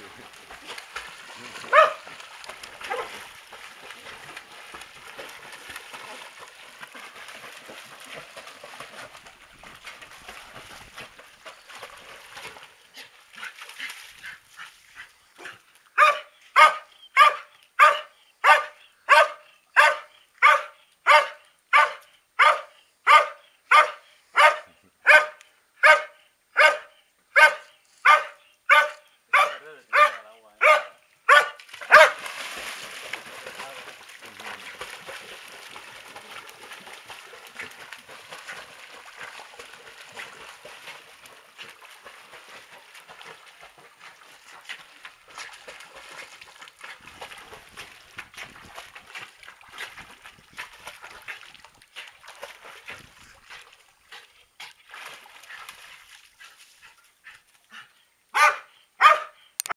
ね、あ